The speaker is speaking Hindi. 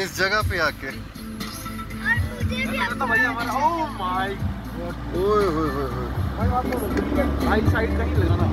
इस जगह पे आके। तो भाई हमारा ओह माय गॉड ओए होए होए भाई साइड कहीं लगाना